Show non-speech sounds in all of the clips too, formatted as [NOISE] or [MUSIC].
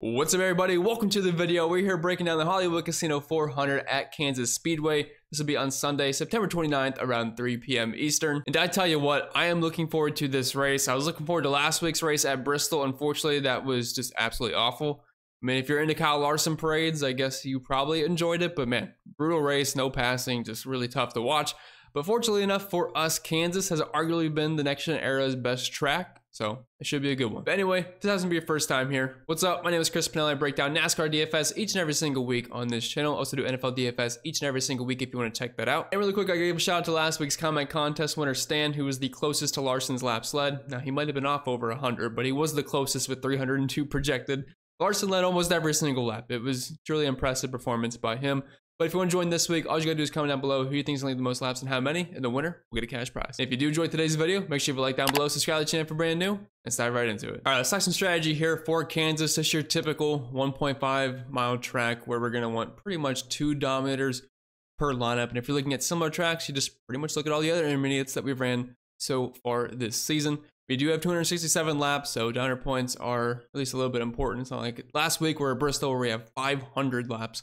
What's up everybody? Welcome to the video. We're here breaking down the Hollywood Casino 400 at Kansas Speedway. This will be on Sunday, September 29th around 3 p.m. Eastern. And I tell you what, I am looking forward to this race. I was looking forward to last week's race at Bristol. Unfortunately, that was just absolutely awful. I mean, if you're into Kyle Larson parades, I guess you probably enjoyed it. But man, brutal race, no passing, just really tough to watch. But fortunately enough for us, Kansas has arguably been the next gen era's best track. So it should be a good one. But anyway, this hasn't be your first time here. What's up? My name is Chris Pennell. I break down NASCAR DFS each and every single week on this channel. Also do NFL DFS each and every single week if you want to check that out. And really quick, I gave a shout out to last week's comment contest winner, Stan, who was the closest to Larson's laps led. Now, he might have been off over 100, but he was the closest with 302 projected. Larson led almost every single lap. It was truly impressive performance by him. But if you want to join this week, all you gotta do is comment down below who you think is gonna lead the most laps and how many, and the winner will get a cash prize. if you do enjoy today's video, make sure you like down below, subscribe to the channel for brand new, and dive right into it. All right, let's talk some strategy here for Kansas. This your typical 1.5 mile track where we're gonna want pretty much two dominators per lineup. And if you're looking at similar tracks, you just pretty much look at all the other intermediates that we've ran so far this season. We do have 267 laps, so downer points are at least a little bit important. It's not like last week we're at Bristol where we have 500 laps.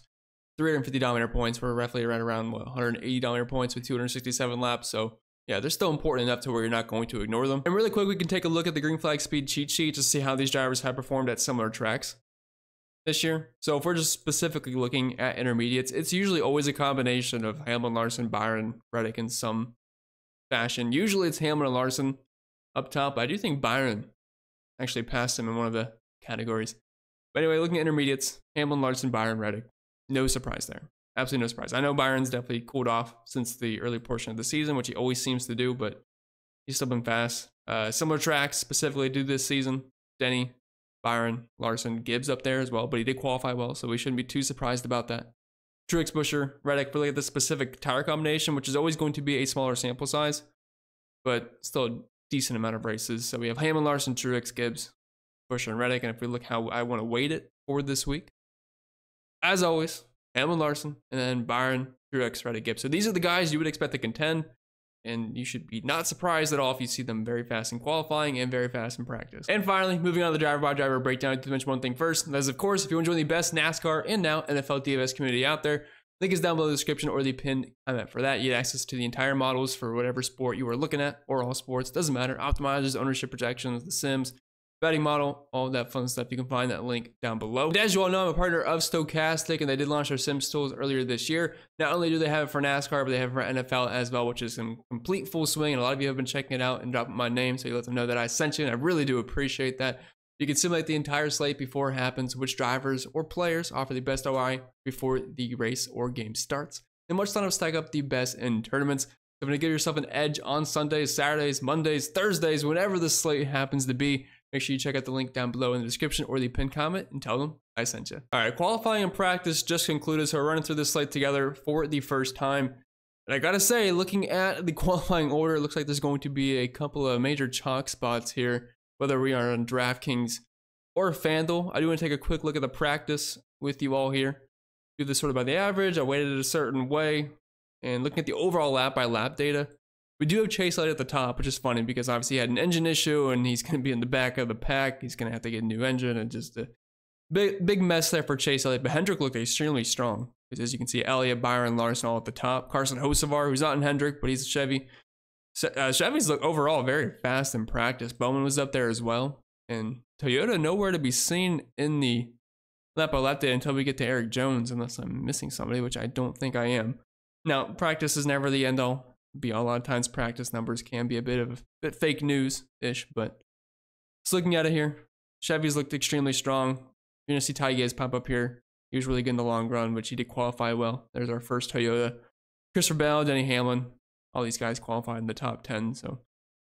350 dominator points. We're roughly right around what, 180 dominator points with 267 laps. So yeah, they're still important enough to where you're not going to ignore them. And really quick, we can take a look at the green flag speed cheat sheet to see how these drivers have performed at similar tracks this year. So if we're just specifically looking at intermediates, it's usually always a combination of Hamlin, Larson, Byron, Reddick in some fashion. Usually it's Hamlin and Larson up top. I do think Byron actually passed him in one of the categories. But anyway, looking at intermediates, Hamlin, Larson, Byron, Reddick. No surprise there. Absolutely no surprise. I know Byron's definitely cooled off since the early portion of the season, which he always seems to do, but he's still been fast. Uh, similar tracks specifically do this season. Denny, Byron, Larson, Gibbs up there as well, but he did qualify well, so we shouldn't be too surprised about that. Truex, Buescher, Reddick, really the specific tire combination, which is always going to be a smaller sample size, but still a decent amount of races. So we have Hamlin, Larson, Truex, Gibbs, Buescher, and Reddick. And if we look how I want to weight it for this week, as always, Hamlin Larson, and then Byron, Truex, Reddick, Gibbs. So these are the guys you would expect to contend, and you should be not surprised at all if you see them very fast in qualifying and very fast in practice. And finally, moving on to the driver by driver breakdown, to mention one thing first. That is, of course, if you want to join the best NASCAR and now NFL DFS community out there, link is down below the description or the pinned comment for that. You get access to the entire models for whatever sport you are looking at, or all sports, doesn't matter. Optimizers, ownership projections, the sims, betting model, all that fun stuff. You can find that link down below. And as you all know, I'm a partner of Stokastic, and they did launch their Sims tools earlier this year. Not only do they have it for NASCAR, but they have it for NFL as well, which is in complete full swing. And a lot of you have been checking it out and dropping my name, so you let them know that I sent you, and I really do appreciate that. You can simulate the entire slate before it happens, which drivers or players offer the best OI before the race or game starts. And much fun to stack up the best in tournaments. So, going to give yourself an edge on Sundays, Saturdays, Mondays, Thursdays, whenever the slate happens to be. Make sure you check out the link down below in the description or the pinned comment and tell them I sent you. All right, qualifying and practice just concluded, so we're running through this slate together for the first time. And I gotta say, looking at the [LAUGHS] qualifying order, it looks like there's going to be a couple of major chalk spots here, whether we are on DraftKings or FanDuel. I do want to take a quick look at the practice with you all here. Do this sort of by the average. I weighted it a certain way. And looking at the overall lap by lap data, we do have Chase Elliott at the top, which is funny because obviously he had an engine issue and he's going to be in the back of the pack. He's going to have to get a new engine and just a big big mess there for Chase Elliott. But Hendrick looked extremely strong because as you can see, Elliott, Byron, Larson all at the top. Carson Hocevar, who's not in Hendrick, but he's a Chevy. Uh, Chevys look overall very fast in practice. Bowman was up there as well. And Toyota nowhere to be seen in the lap data until we get to Erik Jones, unless I'm missing somebody, which I don't think I am. Now, practice is never the end all be a lot of times practice numbers can be a bit of a bit fake news ish, but just looking at it here, Chevy's looked extremely strong. You're gonna see Ty Gibbs pop up here. He was really good in the long run, which he did qualify well. There's our first Toyota. Christopher Bell, Denny Hamlin, all these guys qualified in the top 10. So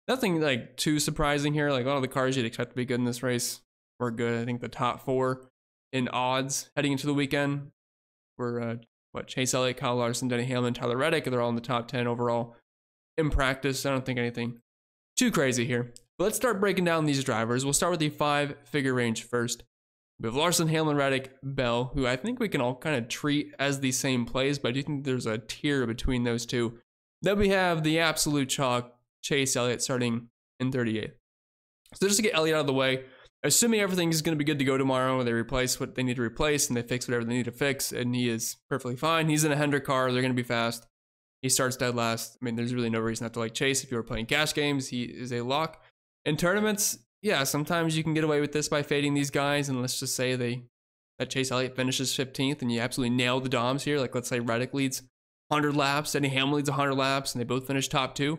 nothing like too surprising here. Like all the cars you'd expect to be good in this race were good. I think the top four in odds heading into the weekend were uh, what Chase Elliott, Kyle Larson, Denny Hamlin, Tyler Reddick. They're all in the top 10 overall in practice. I don't think anything too crazy here. But let's start breaking down these drivers. We'll start with the five figure range first. We have Larson, Hamlin, Reddick, Bell, who I think we can all kind of treat as the same plays, but I do think there's a tier between those two. Then we have the absolute chalk, Chase Elliott, starting in 38th. So just to get Elliott out of the way, assuming everything is going to be good to go tomorrow, they replace what they need to replace and they fix whatever they need to fix, and he is perfectly fine. He's in a Hendrick car. They're going to be fast. He starts dead last. I mean, there's really no reason not to like Chase. If you were playing cash games, he is a lock. In tournaments, yeah, sometimes you can get away with this by fading these guys, and let's just say they that Chase Elliott finishes 15th and you absolutely nail the DOMs here. Like let's say Reddick leads 100 laps, Denny Hamlin leads 100 laps, and they both finish top two.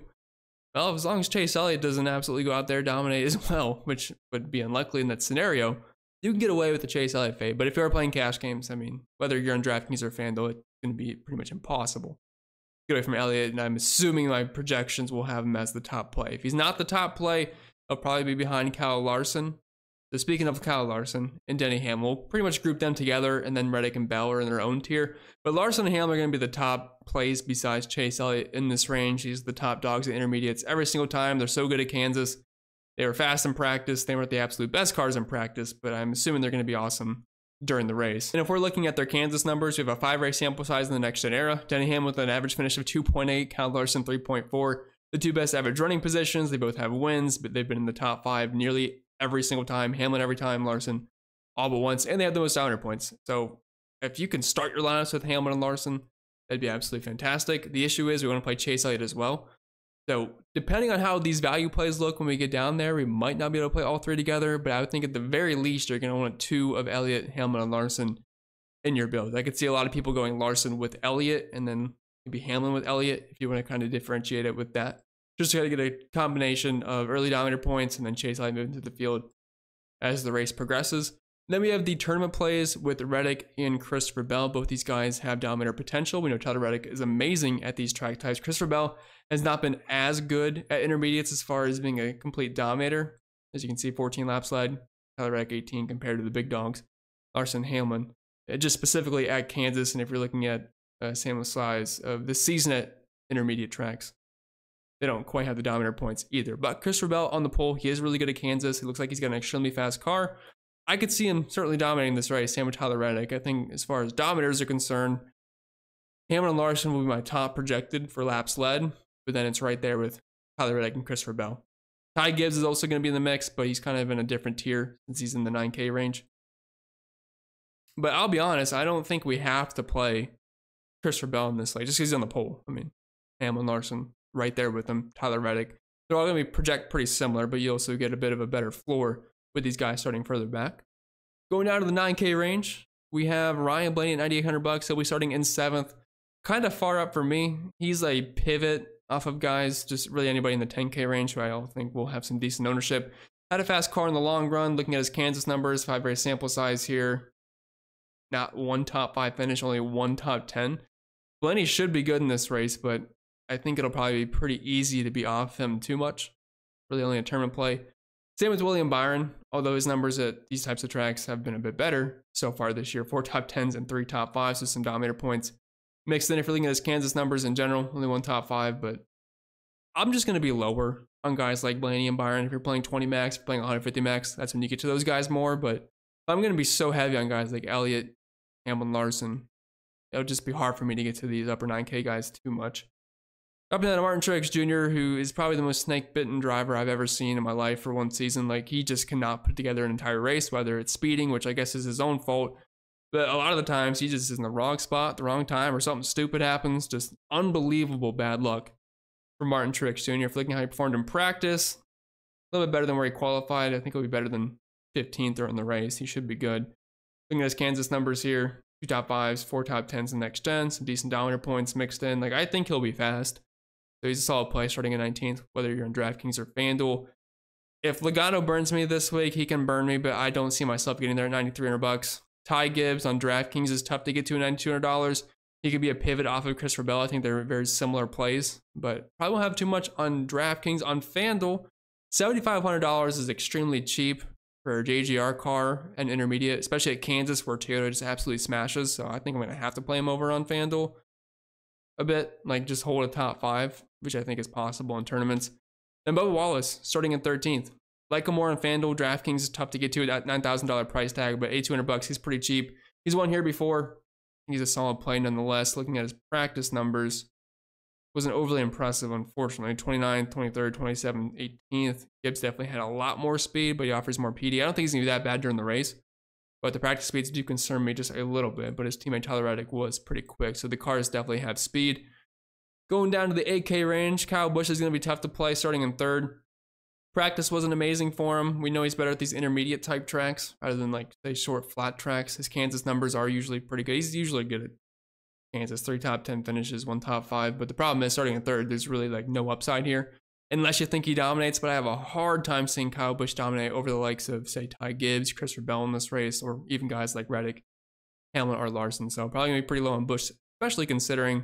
Well, as long as Chase Elliott doesn't absolutely go out there dominate as [LAUGHS] well, which would be unlikely in that scenario, you can get away with the Chase Elliott fade. But if you are playing cash games, I mean, whether you're on DraftKings or FanDuel, it's going to be pretty much impossible. Get away from Elliott, and I'm assuming my projections will have him as the top play. If he's not the top play, he'll probably be behind Kyle Larson. So speaking of Kyle Larson and Denny Hamlin, we'll pretty much group them together, and then Reddick and Bell are in their own tier. But Larson and Hamlin are going to be the top plays besides Chase Elliott in this range. He's the top dogs at intermediates every single time. They're so good at Kansas. They were fast in practice. They weren't the absolute best cars in practice, but I'm assuming they're going to be awesome during the race. And if we're looking at their Kansas numbers, we have a five race sample size in the next gen era. Denny Hamlin with an average finish of 2.8, Kyle Larson 3.4. The two best average running positions. They both have wins, but they've been in the top five nearly every single time. Hamlin every time, Larson all but once, and they have the most downer points. So if you can start your lineups with Hamlin and Larson, that'd be absolutely fantastic. The issue is we want to play Chase Elliott as well. So depending on how these value plays look when we get down there, we might not be able to play all three together. But I would think at the very least you're going to want two of Elliott, Hamlin, and Larson in your build. I could see a lot of people going Larson with Elliott and then maybe Hamlin with Elliott if you want to kind of differentiate it with that just to get a combination of early dominator points and then Chase Elliott moving to the field as the race progresses. Then we have the tournament plays with Reddick and Christopher Bell. Both these guys have dominator potential. We know Tyler Reddick is amazing at these track types. Christopher Bell has not been as good at intermediates as far as being a complete dominator. As you can see, 14 laps led, Tyler Reddick 18 compared to the big dogs. Larson Hamlin, uh, just specifically at Kansas, and if you're looking at uh, size of the season at intermediate tracks they don't quite have the dominator points either. But Christopher Bell on the pole, he is really good at Kansas. He looks like he's got an extremely fast car. I could see him certainly dominating this race. With Tyler Reddick. I think as far as dominators are concerned, Hamlin and Larson will be my top projected for laps led, but then it's right there with Tyler Reddick and Christopher Bell. Ty Gibbs is also going to be in the mix, but he's kind of in a different tier since he's in the 9K range. But I'll be honest, I don't think we have to play Christopher Bell in this like just because he's on the pole. I mean, Hamlin Larson, right there with them, Tyler Reddick. They're all going to be project pretty similar, but you also get a bit of a better floor with these guys starting further back. Going down to the 9K range, we have Ryan Blaney at 9,800 bucks. He'll be starting in seventh. Kind of far up for me. He's a pivot off of guys, just really anybody in the 10K range who I think will have some decent ownership. Had a fast car in the long run. Looking at his Kansas numbers, five race sample size here. Not one top five finish, only one top 10. Blaney should be good in this race, but I think it'll probably be pretty easy to be off him too much. Really only a tournament play. Same with William Byron, although his numbers at these types of tracks have been a bit better so far this year. Four top tens and three top fives with some dominator points. Mixed in if you're looking at his Kansas numbers in general, only one top five, but I'm just going to be lower on guys like Blaney and Byron. If you're playing 20 max, playing 150 max, that's when you get to those guys more. But I'm going to be so heavy on guys like Elliott, Hamlin, Larson. It'll just be hard for me to get to these upper 9K guys too much. Up to Martin Truex Jr., who is probably the most snake bitten driver I've ever seen in my life for one season. Like, he just cannot put together an entire race, whether it's speeding, which I guess is his own fault. But a lot of the times, he just is in the wrong spot, the wrong time, or something stupid happens. Just unbelievable bad luck for Martin Truex Jr. Looking how he performed in practice, a little bit better than where he qualified. I think he'll be better than 15th during the race. He should be good. Looking at his Kansas numbers here, two top fives, four top tens in next gen, some decent dominator points mixed in. Like, I think he'll be fast. So he's a solid play starting at 19th, whether you're in DraftKings or FanDuel. If Logano burns me this week, he can burn me, but I don't see myself getting there at 9,300 bucks. Ty Gibbs on DraftKings is tough to get to at $9,200. He could be a pivot off of Christopher Bell. I think they're very similar plays, but probably won't have too much on DraftKings. On FanDuel, $7,500 is extremely cheap for a JGR car and intermediate, especially at Kansas where Toyota just absolutely smashes. So I think I'm going to have to play him over on FanDuel a bit, like just hold a top five, which I think is possible in tournaments. Then Bubba Wallace starting in 13th. Like him more on FanDuel, DraftKings is tough to get to at that $9,000 price tag, but 8200 bucks, he's pretty cheap. He's won here before. He's a solid play nonetheless. Looking at his practice numbers, wasn't overly impressive, unfortunately. 29th, 23rd, 27th, 18th. Gibbs definitely had a lot more speed, but he offers more PD. I don't think he's going to be that bad during the race, but the practice speeds do concern me just a little bit. But his teammate Tyler Reddick was pretty quick, so the cars definitely have speed. Going down to the 8K range, Kyle Busch is going to be tough to play starting in third. Practice wasn't amazing for him. We know he's better at these intermediate type tracks rather than like say short flat tracks. His Kansas numbers are usually pretty good. He's usually good at Kansas. Three top 10 finishes, one top five. But the problem is starting in third, there's really like no upside here unless you think he dominates. But I have a hard time seeing Kyle Busch dominate over the likes of, say, Ty Gibbs, Christopher Bell in this race, or even guys like Reddick, Hamlin, or Larson. So probably going to be pretty low on Busch, especially considering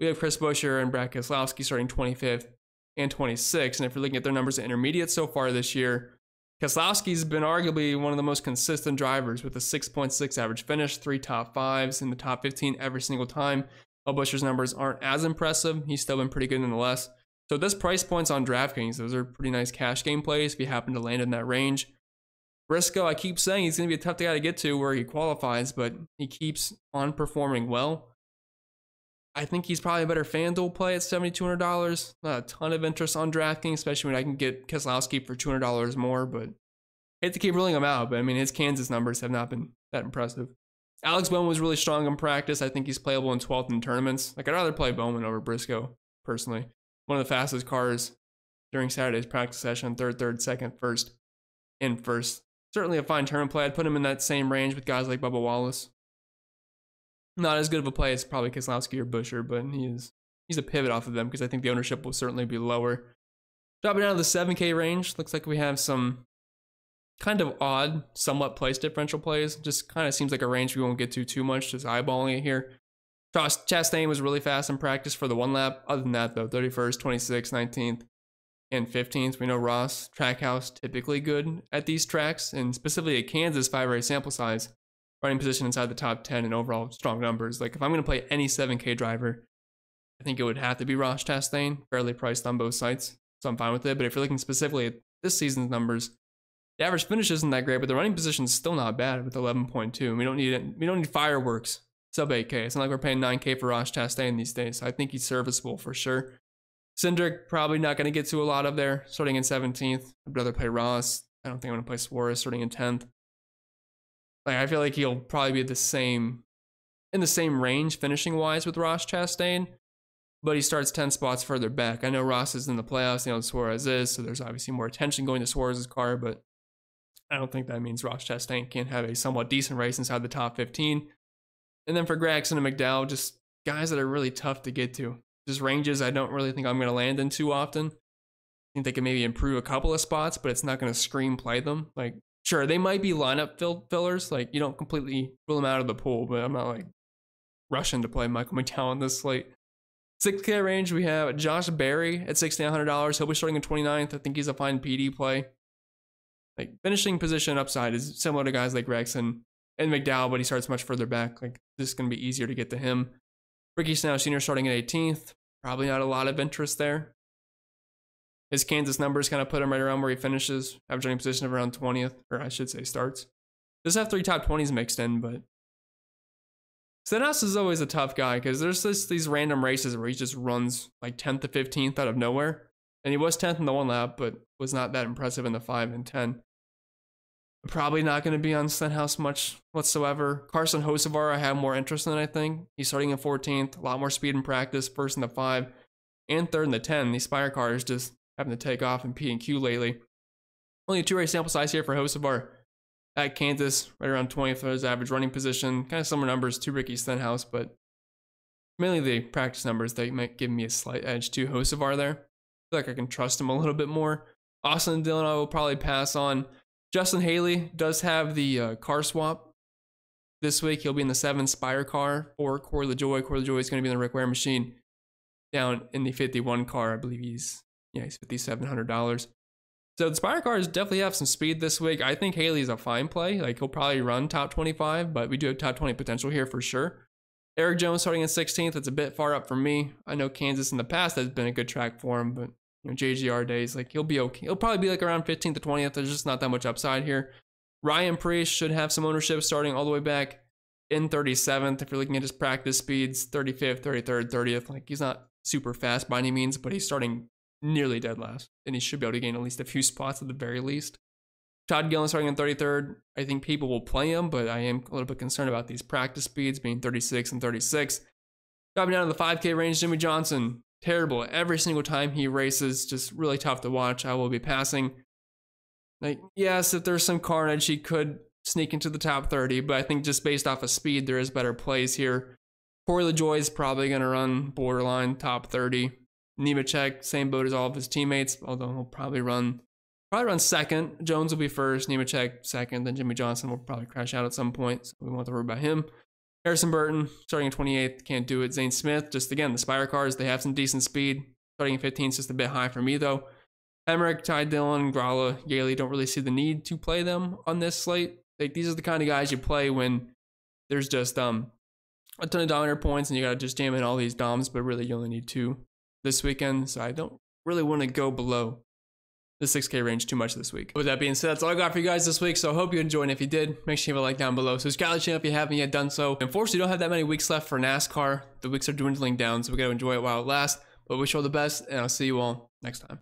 we have Chris Buescher and Brad Keselowski starting 25th and 26th. And if you're looking at their numbers at intermediate so far this year, Keselowski's been arguably one of the most consistent drivers with a 6.6 average finish, three top fives in the top 15 every single time. While Buescher's numbers aren't as impressive, he's still been pretty good nonetheless. So this price points on DraftKings, those are pretty nice cash game plays if you happen to land in that range. Briscoe, I keep saying he's going to be a tough guy to get to where he qualifies, but he keeps on performing well. I think he's probably a better FanDuel play at $7,200. Not a ton of interest on DraftKings, especially when I can get Keselowski for $200 more, but I hate to keep ruling him out, but I mean, his Kansas numbers have not been that impressive. Alex Bowman was really strong in practice. I think he's playable in 12th in tournaments. Like, I'd rather play Bowman over Briscoe, personally. One of the fastest cars during Saturday's practice session, third, third, second, first, and first. Certainly a fine tournament play. I'd put him in that same range with guys like Bubba Wallace not as good of a play as probably Keselowski or Buescher, but he is he's a pivot off of them because I think the ownership will certainly be lower. Dropping down to the 7K range, looks like we have some kind of odd, somewhat place differential plays. Just kind of seems like a range we won't get to too much, just eyeballing it here. Chastain was really fast in practice for the one lap. Other than that, though, 31st, 26th, 19th, and 15th. We know Ross Trackhouse typically good at these tracks, and specifically at Kansas five race sample size running position inside the top 10 and overall strong numbers. Like if I'm going to play any 7K driver, I think it would have to be Ross Chastain, fairly priced on both sites. So I'm fine with it. But if you're looking specifically at this season's numbers, the average finish isn't that great, but the running position is still not bad with 11.2. We don't need it. We don't need fireworks. Sub 8K. It's not like we're paying 9K for Ross Chastain these days. So I think he's serviceable for sure. Cindric probably not going to get to a lot of there, starting in 17th. I'd rather play Ross. I don't think I'm going to play Suarez starting in 10th. Like I feel like he'll probably be the same in the same range finishing wise with Ross Chastain, but he starts 10 spots further back. I know Ross is in the playoffs, you know, Suarez is, so there's obviously more attention going to Suarez's car, but I don't think that means Ross Chastain can't have a somewhat decent race inside the top 15. And then for Gragson and McDowell, just guys that are really tough to get to. Just ranges I don't really think I'm going to land in too often. I think they can maybe improve a couple of spots, but it's not going to scream play them. Like sure they might be lineup fill- fillers. Like you don't completely rule them out of the pool, but I'm not like rushing to play Michael [LAUGHS] McDowell on this slate. 6K range, we have Josh Berry at $6,900. He'll be starting in 29th. I think he's a fine PD play. Like finishing position upside is similar to guys like Gragson and McDowell, but he starts much further back. Like this is going to be easier to get to him. Ricky Stenhouse Sr. starting at 18th. Probably not a lot of interest there. His Kansas numbers kind of put him right around where he finishes, averaging position of around 20th, or I should say starts. Does have three top 20s mixed in, but Stenhouse is always a tough guy because there's just these random races where he just runs like 10th to 15th out of nowhere. And he was 10th in the one lap, but was not that impressive in the 5 and 10. Probably not going to be on Stenhouse much whatsoever. Carson Hocevar, I have more interest in, I think. He's starting in 14th, a lot more speed in practice, first in the 5 and third in the 10. These Spire cars just having to take off in P and Q lately. Only a two race sample size here for Hocevar at Kansas, right around 20th for his average running position. Kind of similar numbers to Ricky Stenhouse, but mainly the practice numbers they might give me a slight edge to Hocevar there. I feel like I can trust him a little bit more. Austin Dillon, I will probably pass on. Justin Haley does have the uh, car swap this week. He'll be in the seven Spire car for Corey LaJoie. Corey LaJoie is going to be in the Rick Ware machine down in the 51 car. I believe he's yeah, he's $5,700. So the Spire cars definitely have some speed this week. I think Haley's a fine play. Like he'll probably run top 25, but we do have top 20 potential here for sure. Erik Jones starting in 16th. It's a bit far up for me. I know Kansas in the past has been a good track for him, but you know JGR days, like he'll be okay. He'll probably be like around 15th to 20th. There's just not that much upside here. Ryan Preece should have some ownership starting all the way back in 37th. If you're looking at his practice speeds, 35th, 33rd, 30th, like he's not super fast by any means, but he's starting nearly dead last, and he should be able to gain at least a few spots at the very least. Todd Gilliland starting in 33rd. I think people will play him, but I am a little bit concerned about these practice speeds being 36 and 36. Dropping down to the 5K range, Jimmie Johnson, terrible. Every single time he races, just really tough to watch. I will be passing. Like, yes, if there's some carnage, he could sneak into the top 30, but I think just based off of speed, there is better plays here. Corey LaJoie is probably going to run borderline top 30. Nemechek, same boat as all of his teammates, although he'll probably run probably run second. Jones will be first, Nemechek second, then Jimmie Johnson will probably crash out at some point. So we won't have to worry about him. Harrison Burton starting in 28th, can't do it. Zane Smith, just again, the Spire cars, they have some decent speed. Starting in 15th, just a bit high for me though. Hemric, Ty Dillon, Grala, Yeley don't really see the need to play them on this slate. Like these are the kind of guys you play when there's just um a ton of dominator points and you gotta just jam in all these DOMs, but really you only need two this weekend. So I don't really want to go below the 6K range too much this week. With that being said, that's all I got for you guys this week. So I hope you enjoyed. If you did, make sure you leave a like down below. Subscribe to the channel if you haven't yet done so. Unfortunately, don't have that many weeks left for NASCAR. The weeks are dwindling down, so we got to enjoy it while it lasts. But wish you all the best, and I'll see you all next time.